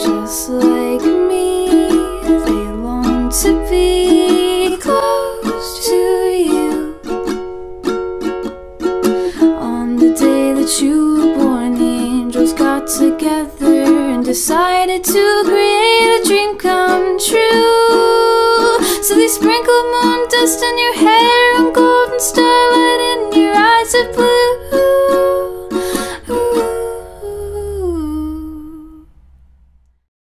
just like me. They long to be close to you. On the day that you were born The angels got together And decided to create a dream come true. So they sprinkled moon dust on your hair And golden starlight in your eyes of blue.